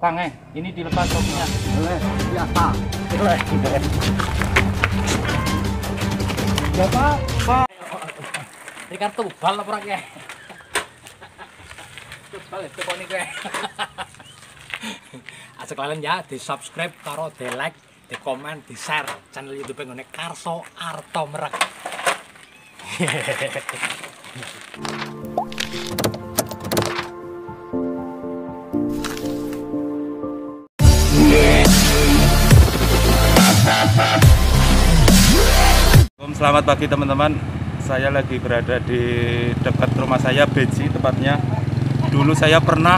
Kang, eh, ini dilepas topinya. Boleh, biasa. Boleh. Ya Pak, Pak. Ini kartu bal apa ora kae? Bal itu kok niki. Asik kalian ya di subscribe karo di like, di komen, di share channel YouTube ngene Karso Arto Merek. Selamat pagi teman-teman. Saya lagi berada di dekat rumah saya Beji tepatnya. Dulu saya pernah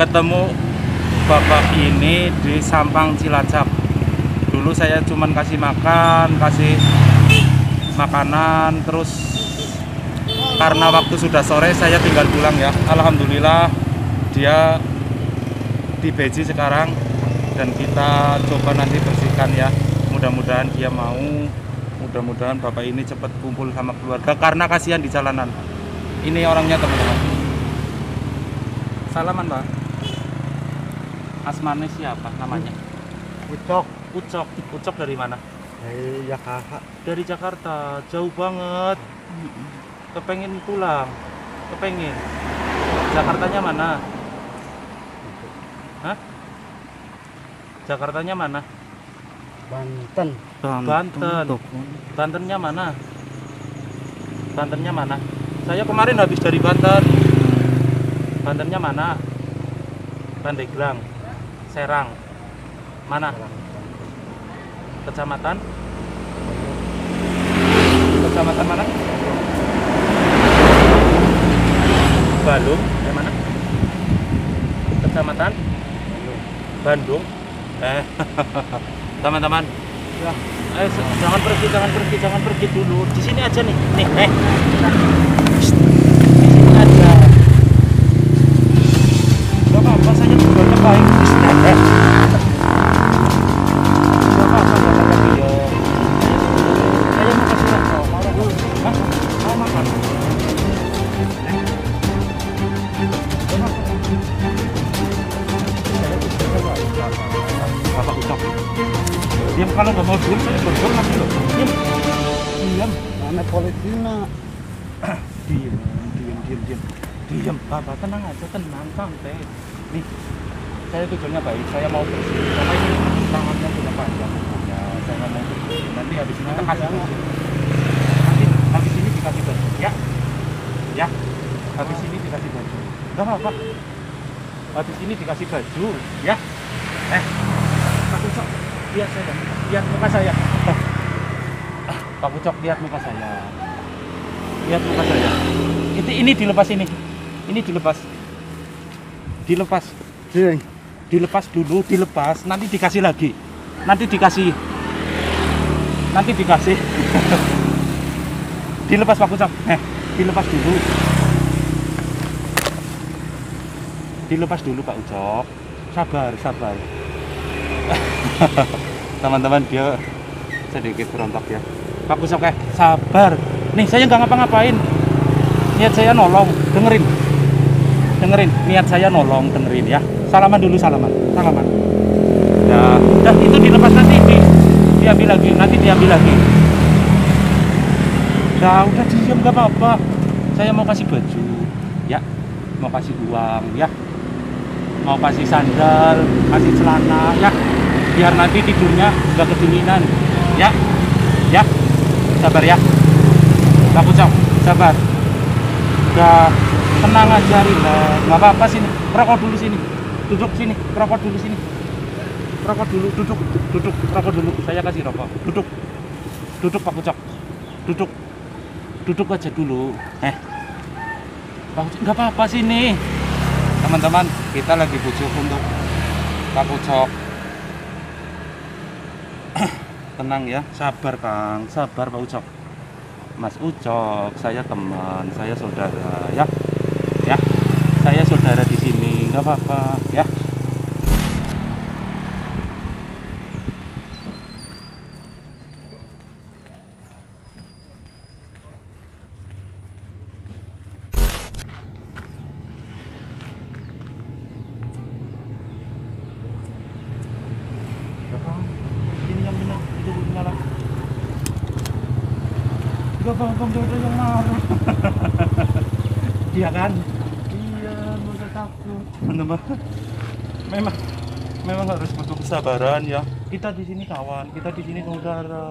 ketemu bapak ini di Sampang Cilacap. Dulu saya cuman kasih makan, kasih makanan, terus karena waktu sudah sore saya tinggal pulang ya. Alhamdulillah dia di Beji sekarang dan kita coba nanti bersihkan ya. Mudah-mudahan dia mau mudah-mudahan bapak ini cepat kumpul sama keluarga karena kasihan di jalanan. Ini orangnya teman-teman. Salaman pak. Asmane siapa namanya? Ucok. Ucok. Ucok dari mana? Ya kakak. dari Jakarta. Jauh banget. Kepengen pulang. Kepengen Jakartanya mana? Hah? Jakartanya mana? Banten. Banten. Bantennya mana? Bantennya mana? Saya kemarin habis dari Banten. Bantennya mana? Pandeglang, Serang. Mana? Kecamatan? Kecamatan mana? Balung, yang mana? Kecamatan? Bandung. Eh, teman-teman. Ya. Se- jangan pergi, jangan pergi, jangan pergi dulu. Di sini aja nih. Nih, eh. Diam kalau nggak mau diem, saya dorong nanti loh. Diam. Diam. Mana polisinya? Diam, diam, diam, diam. Diam, Bapak tenang aja, tenang, santai. Nih, saya tujuannya baik, saya mau bersih. Karena ini tangannya sudah panjang ya, saya mau bersih. Nanti habis ini kita kasih. Nanti habis ini dikasih baju, ya? Ya, habis ini dikasih baju. Gak apa-apa. Habis ini dikasih baju, ya? Eh, lihat saya, lihat muka saya. Pak Ucok, lihat muka saya. Lihat muka saya. Itu ini dilepas ini. Ini dilepas. Dilepas. Ding. Dilepas dulu, dilepas, nanti dikasih lagi. Nanti dikasih. Nanti dikasih. dilepas Pak Ucok. Eh, dilepas dulu. Dilepas dulu Pak Ucok. Sabar, sabar. Teman-teman dia sedikit berontak ya. Pak Ucok eh, sabar. Nih saya nggak ngapa-ngapain. Niat saya nolong, dengerin. Dengerin, niat saya nolong, dengerin ya. Salaman dulu, salaman. Salaman. Ya, udah itu dilepas nanti di, diambil lagi, nanti diambil lagi. Ya udah diam nggak apa-apa. Saya mau kasih baju, ya. Mau kasih uang, ya. Mau kasih sandal, kasih celana, ya. Biar nanti tidurnya nggak kedinginan, ya. Ya, sabar ya. Pak Ucok, sabar. Udah tenang aja, relax. Nggak apa-apa sini. Rokok dulu sini. Duduk sini. Rokok dulu sini. Rokok dulu, duduk, duduk, rokok dulu. Saya kasih rokok. Duduk. Duduk Pak Ucok. Duduk. Duduk aja dulu. Eh. Pak Ucok, nggak apa-apa sini. Teman-teman, kita lagi bujuk untuk Pak Ucok. Tenang ya, sabar Kang, sabar Pak Ucok. Mas Ucok, saya teman, saya saudara, ya, ya, saya saudara di sini, nggak apa-apa, ya. Apa-apa nggak ada yang marah iya kan? Iya nggak usah takut. Teman-teman memang memang harus butuh kesabaran ya. Kita di sini kawan kita di sini saudara.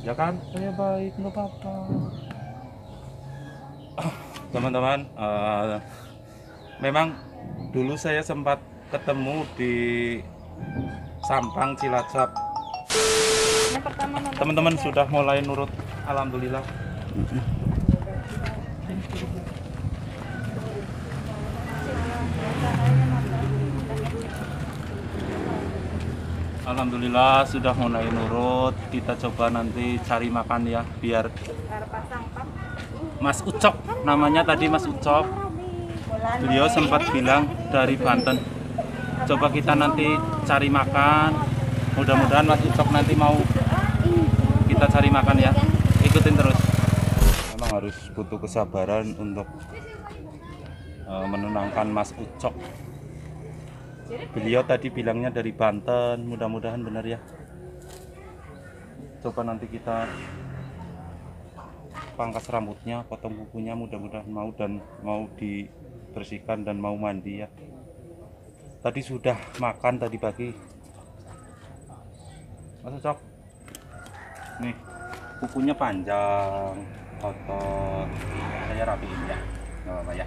Ya kan? Saya baik nggak apa-apa. Teman-teman eh, memang dulu saya sempat ketemu di Sampang Cilacap teman-teman sudah mulai nurut alhamdulillah. Alhamdulillah sudah mulai nurut. Kita coba nanti cari makan ya biar. Mas Ucok namanya tadi Mas Ucok. Beliau sempat bilang dari Banten. Coba kita nanti cari makan. Mudah-mudahan Mas Ucok nanti mau kita cari makan ya. Ikutin terus. Memang harus butuh kesabaran untuk eh, menenangkan Mas Ucok. Beliau tadi bilangnya dari Banten mudah-mudahan benar ya. Coba nanti kita pangkas rambutnya potong kukunya mudah-mudahan mau dan mau dibersihkan dan mau mandi ya. Tadi sudah makan tadi pagi. Mas Ucok nih kukunya panjang kotor. Saya rapiin ya nggak apa-apa ya.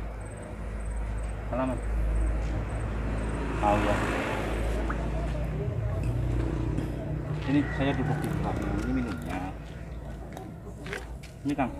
Mau ya? Ini saya duduk di ini minumnya. Ini kang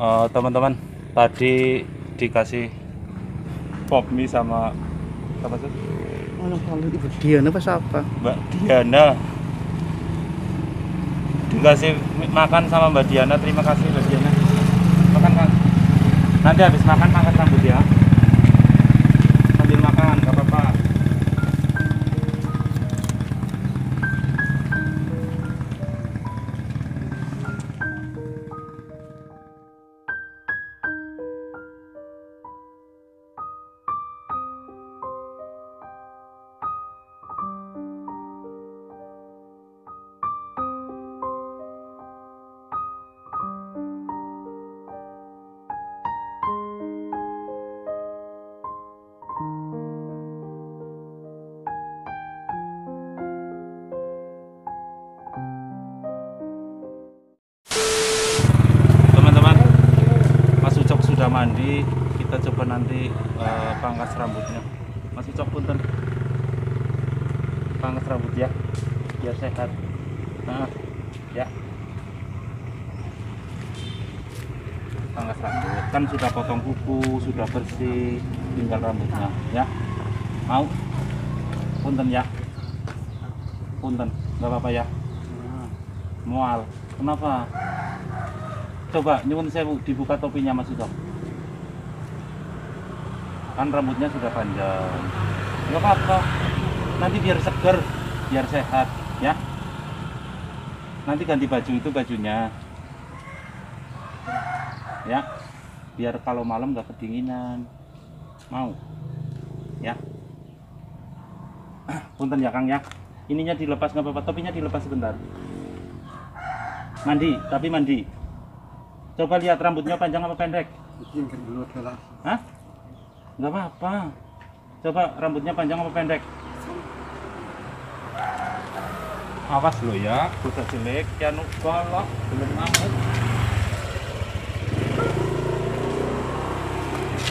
Eh, teman-teman tadi dikasih pop mie sama apa sih? Mana kalau ibu dia apa siapa? Mbak Diana. Dikasih makan sama Mbak Diana. Terima kasih Mbak Diana. Makan kan nanti habis makan makan rambut ya pangkas rambutnya. Mas Ucok punten. Pangkas rambut ya biar sehat. Nah, ya. Pangkas rambut. Kan sudah potong kuku sudah bersih tinggal rambutnya ya. Mau? Punten ya. Punten nggak apa-apa ya. Mual. Kenapa? Coba nyuwun saya dibuka topinya Mas Ucok kan rambutnya sudah panjang. Nggak apa-apa. Nanti biar seger biar sehat ya. Nanti ganti baju itu bajunya. Ya. Biar kalau malam nggak kedinginan. Mau. Ya. Punten ya Kang ya. Ininya dilepas nggak apa-apa. Topinya dilepas sebentar. Mandi tapi mandi. Coba lihat rambutnya panjang apa pendek? Hah? Nggak apa-apa. Coba rambutnya panjang apa pendek? Awas lo ya. Kuda jelek ya golok belum ngamuk.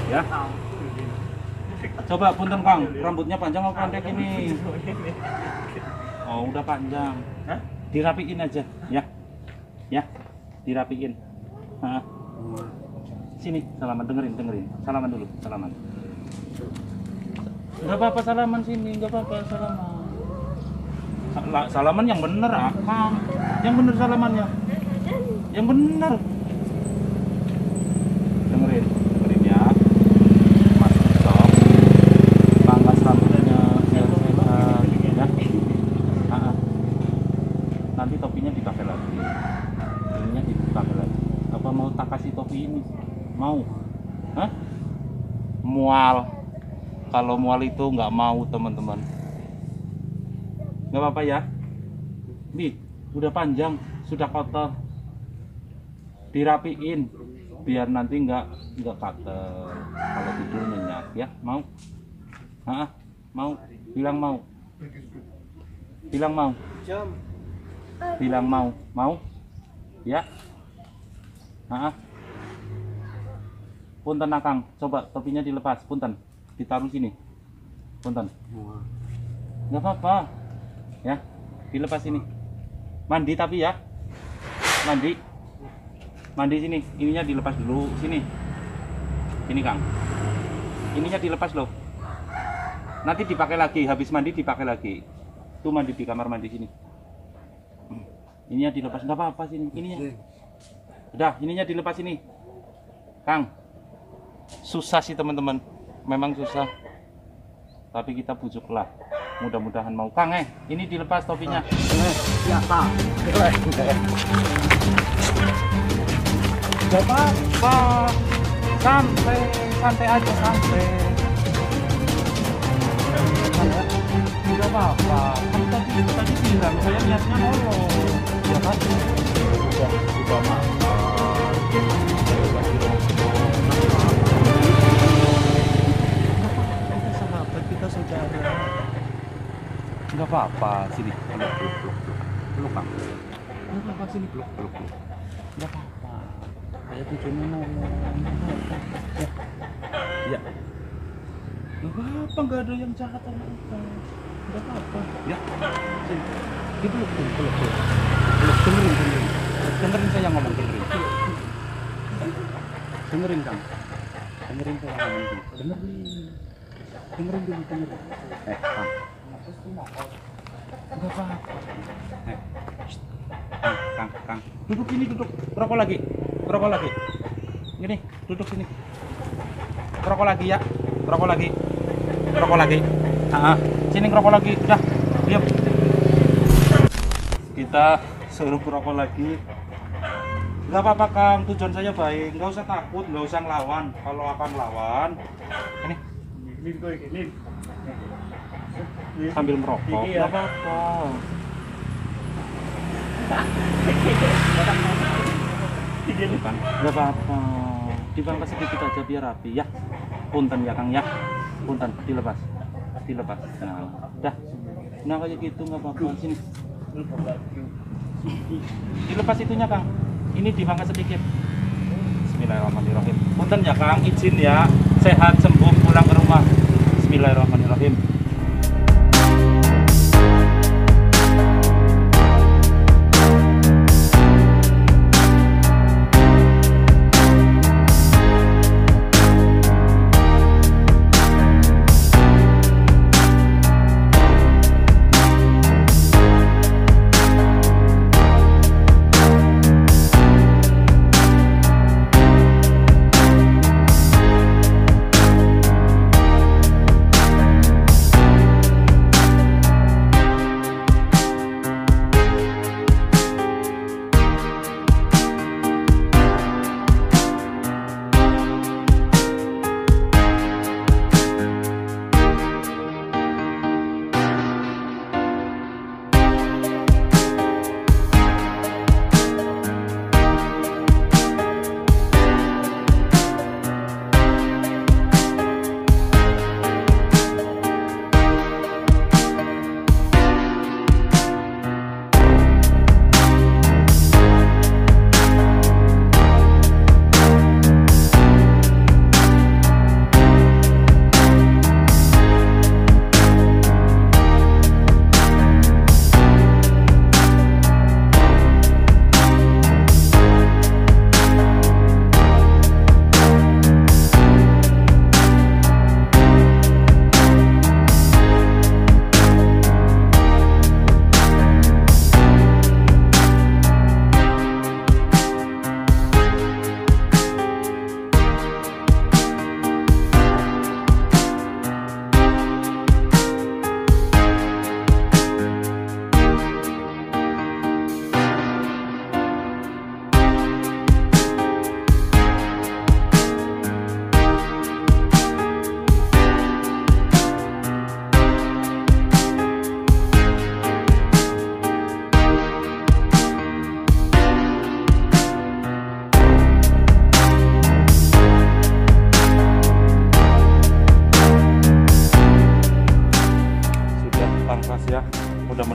Ya. Coba punten kang. Rambutnya panjang apa pendek ini? Oh udah panjang. Dirapiin aja. Ya. Ya. Dirapiin. Hah. sini salaman. Dengerin dengerin. Salaman dulu salaman nggak apa-apa salaman sini nggak apa-apa salaman. Sala- salaman yang bener akang. Yang bener salamannya. Yang bener dengerin dengerin ya mas Sok pangkas rambutnya biar sehat ya Ah, ah. nanti topinya dipakai lagi ininya dipakai lagi apa mau tak kasih topi ini mau Hah? mual kalau mual itu nggak mau teman-teman. Nggak apa-apa ya. Nih udah panjang sudah kotor. Dirapiin biar nanti nggak nggak kater. Kalau tidur nyenyak ya. Mau? Hah? mau? Bilang mau. Bilang mau. Bilang mau. Mau? Ya. Hah? punten akang. Coba topinya dilepas. Punten ditaruh sini. Punten. Nggak apa-apa. Ya dilepas ini. Mandi tapi ya. Mandi. Mandi sini. Ininya dilepas dulu. Sini. Ini kang. Ininya dilepas loh. Nanti dipakai lagi. Habis mandi dipakai lagi. Tuh mandi di kamar mandi sini. Hmm. ininya dilepas. Nggak apa-apa sini. Ininya. Udah ininya dilepas ini kang. Susah sih teman-teman memang susah. Tapi kita bujuklah mudah-mudahan mau. Kang eh ini dilepas topinya. Gak apa-apa. Santai santai aja santai. Gak apa-apa. Kan tadi tadi bilang saya niatnya nolong ya kan udah udah makan sahabat kita saudara nggak apa-apa sini. Peluk peluk peluk peluk kang. Nggak apa-apa sini. Peluk peluk peluk nggak apa-apa. Saya tujuannya nolong ya ya nggak apa-apa nggak ada yang jahat sama kita. Nggak apa-apa. Ya sini. Dipeluk peluk peluk peluk peluk dengerin dengerin. Dengerin saya ngomong dengerin. Dengerin kang. Dengerin saya ngomong. Dengerin dengerin dulu dengerin eh apa-apa. Eh. Kang, Kang, Kang. Duduk sini, duduk. Rokok lagi. Rokok lagi. Gini, duduk sini. Rokok lagi ya. Rokok lagi. Rokok lagi. Ah, sini ngerokok lagi. Udah, diam. Kita suruh rokok lagi. Enggak apa-apa, Kang. Tujuan saya baik. Enggak usah takut, enggak usah ngelawan. Kalau akan lawan, ini sambil merokok. Enggak apa-apa. Bukan, nggak apa-apa. Dibangkas sedikit aja biar rapi ya. Punten ya Kang ya. Punten, dilepas. Dilepas. Nah, dah. Nah kayak gitu nggak apa-apa. Sini. Dilepas itunya Kang. Ini dibangkas sedikit. Bismillahirrahmanirrahim. Punten ya Kang, izin ya. Sehat sembuh pulang ke rumah. Bismillahirrahmanirrahim.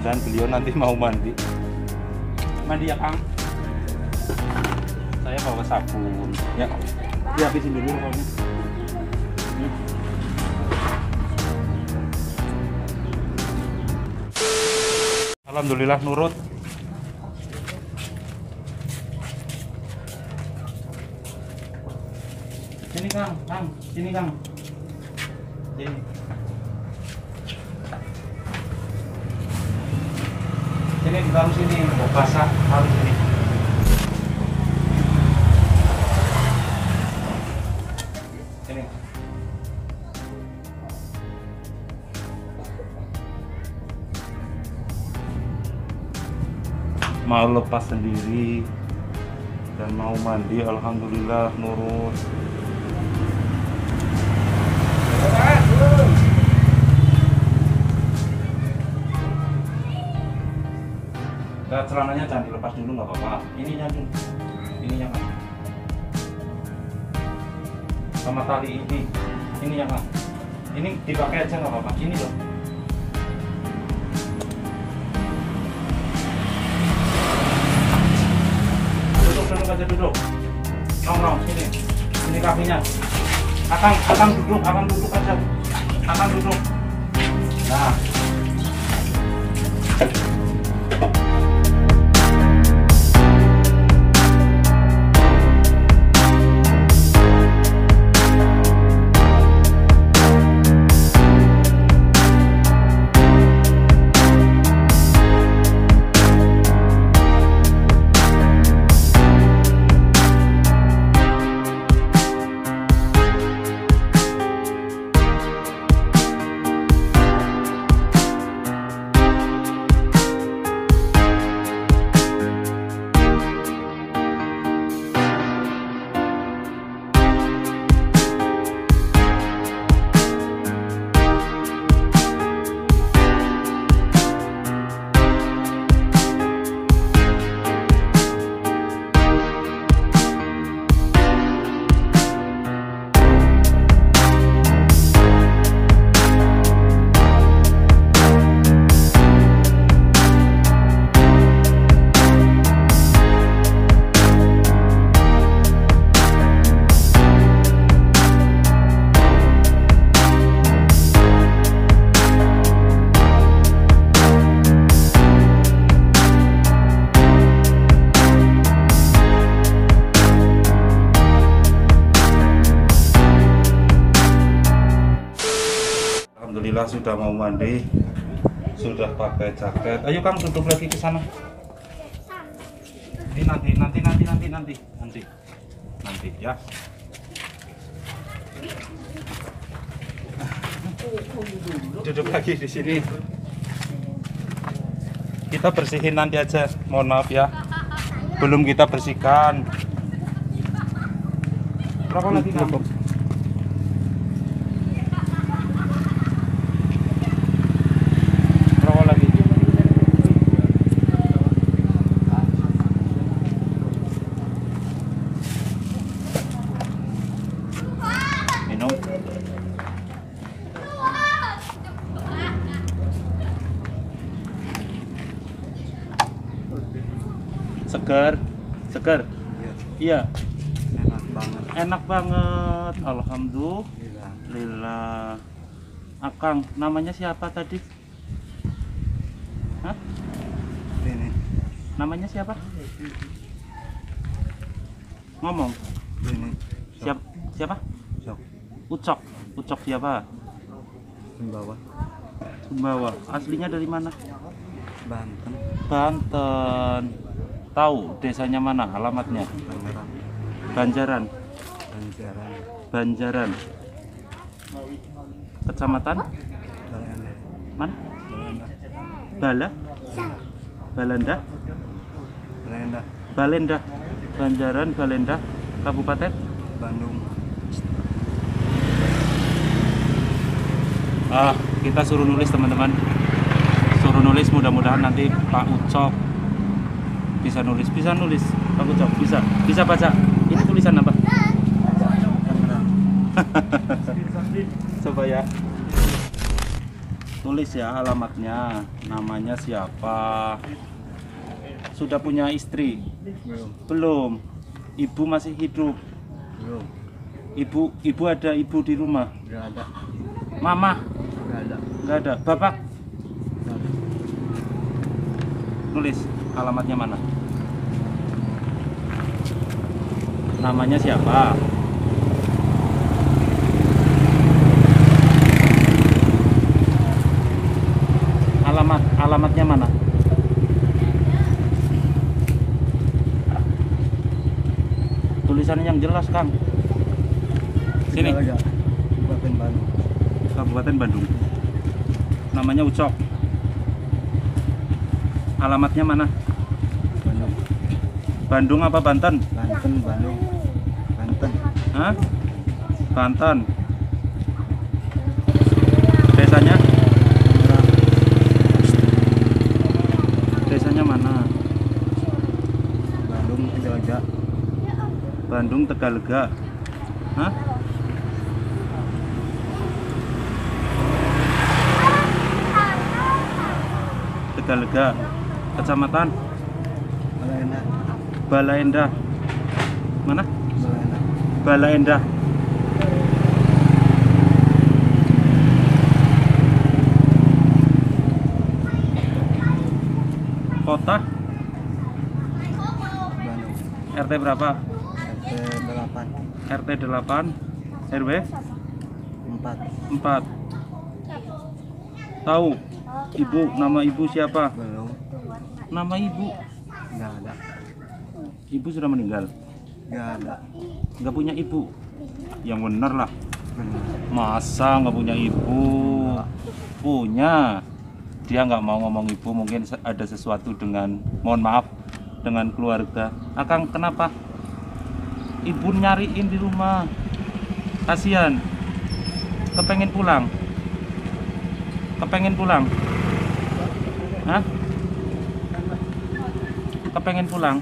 Dengan beliau nanti mau mandi. Mandi ya kang? Saya bawa sabun. Ya. Dihabisin dulu pokoknya Hmm. Alhamdulillah nurut. Sini Kang, Kang, sini Kang. Sini. Sini taruh sini, mau basah, taruh sini. Sini. Mau lepas sendiri dan mau mandi, alhamdulillah nurut. Nah, celananya jangan dilepas dulu nggak apa-apa. Ininya dulu, ininya kan. Sama tali ini, ini yang kan. Ini dipakai aja nggak apa-apa. Ini loh. Duduk, duduk aja duduk. Nong, nong, sini. Ini kakinya. Akang, akang duduk, akang duduk aja. Akang duduk. Nah, sudah mau mandi, sudah pakai jaket. Ayo Kang duduk lagi ke sana. Ini nanti, nanti, nanti, nanti, nanti, nanti, nanti ya. Duduk lagi di sini. Kita bersihin nanti aja. Mohon maaf ya. Belum kita bersihkan. Berapa lagi Kang? Berapa lagi? Minum. Segar, segar. Iya, Enak banget. enak banget. Alhamdulillah. Akang, namanya siapa tadi? Hah? Ini, Namanya siapa? Ngomong. ini. Siap, siapa? Sok. Ucok. Ucok siapa? Sumbawa. Sumbawa. Aslinya dari mana? Banten. Banten. Tahu desanya mana? Alamatnya? Banjaran. Banjaran. Banjaran. Kecamatan Balenda. mana? Balenda. Bala? Balanda? Balenda. Balenda. Banjaran, Balenda, Kabupaten Bandung. Ah, kita suruh nulis teman-teman. Suruh nulis mudah-mudahan nanti Pak Ucok bisa nulis, bisa nulis. Pak Ucok bisa, bisa baca. Ini tulisan apa? Coba ya. tulis ya alamatnya. Namanya siapa? Sudah punya istri? Belum. Belum. Ibu masih hidup? Belum. Ibu ibu ada ibu di rumah? Nggak ada. Mama? Nggak ada. Nggak ada. Bapak? Tulis alamatnya mana namanya siapa? Alamat alamatnya mana? Tulisannya yang jelas kang. Sini. Kabupaten Bandung. Kabupaten Bandung. Namanya Ucok. Alamatnya mana? Bandung. Bandung apa Banten? Banten Bandung Hah? Banten. Desanya? Desanya mana? Bandung Tegalega. Bandung Tegalega. Hah? Tegalega. Kecamatan? Balena Balaendah Mana? Balena Balaendah Kota? Bandung RT berapa? RT 8 RT 8 RW 4 4 Tahu? Ibu nama ibu siapa? belum. Nama ibu? Nggak ada. Ibu sudah meninggal nggak ada. Punya ibu. Yang benar lah. Masa nggak punya ibu? Punya. Dia nggak mau ngomong ibu. Mungkin ada sesuatu dengan Mohon maaf Dengan keluarga. Akang kenapa? Ibu nyariin di rumah. Kasihan. Kepengen pulang? Kepengen pulang? Hah? Kepengen pulang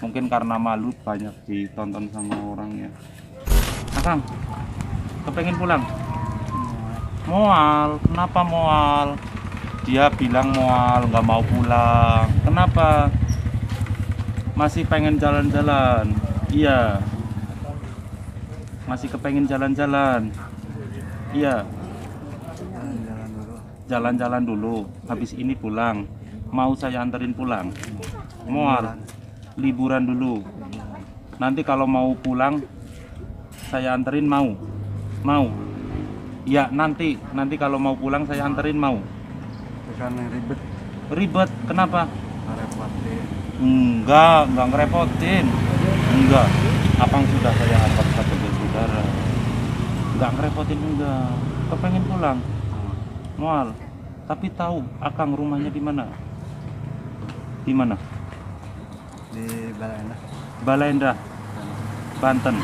Mungkin karena malu banyak ditonton sama orang ya Akang, kepengen pulang? Mual, kenapa mual? Dia bilang mual, nggak mau pulang. Kenapa? Masih pengen jalan-jalan. Iya. Masih kepengen jalan-jalan. Iya, jalan-jalan dulu. Habis ini pulang. Mau saya anterin pulang. Mual, liburan dulu. Nanti kalau mau pulang, saya anterin mau. Mau. Ya nanti, nanti kalau mau pulang saya anterin mau. bukan ribet Ribet, kenapa? Enggak, enggak ngerepotin. Enggak. Apang sudah saya anggap sebagai saudara. Enggak ngerepotin enggak. Kepengen pulang. Mual. Tapi tahu Akang rumahnya di mana? Di mana? Di Balena Balenda, Banten.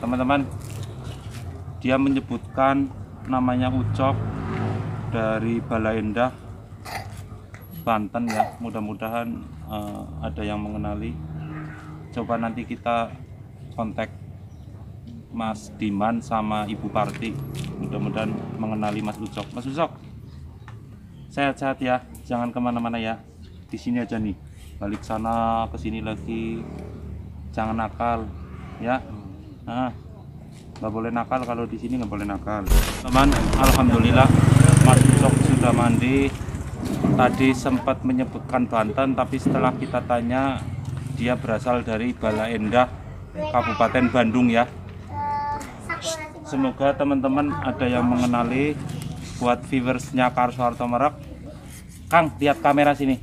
Teman-teman, dia menyebutkan namanya Ucok dari Balaendah, Banten ya. Mudah-mudahan eh, ada yang mengenali. Coba nanti kita kontak Mas Diman sama Ibu Parti. Mudah-mudahan mengenali Mas Ucok. Mas Ucok, sehat-sehat ya. Jangan ke mana-mana ya. Di sini aja nih. Balik sana ke sini lagi. Jangan nakal, ya. Nah, nggak boleh nakal kalau di sini nggak boleh nakal. Teman, alhamdulillah Mas Ucok sudah mandi. Tadi sempat menyebutkan Banten, tapi setelah kita tanya dia berasal dari Bala Endah, Kabupaten Bandung ya. Semoga teman-teman ada yang mengenali buat viewersnya Karso Harto Merek. Kang, lihat kamera sini.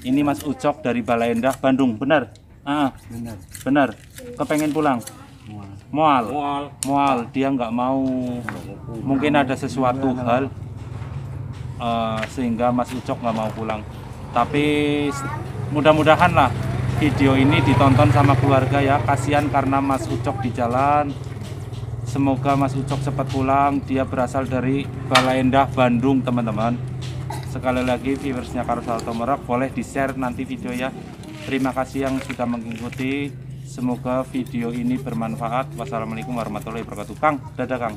Ini Mas Ucok dari Bala Endah, Bandung, benar? Ah, benar benar. Kepengen pulang? Mual. Mual. Mual. Dia nggak mau. Mungkin ada sesuatu hal eh, sehingga Mas Ucok nggak mau pulang. Tapi mudah-mudahan lah video ini ditonton sama keluarga ya. Kasihan karena Mas Ucok di jalan. Semoga Mas Ucok cepat pulang. Dia berasal dari Balaendah, Bandung, teman-teman. Sekali lagi viewersnya Karus Alto Merak boleh di share nanti video ya. Terima kasih yang sudah mengikuti. Semoga video ini bermanfaat. Wassalamualaikum warahmatullahi wabarakatuh. Kang, dadah Kang.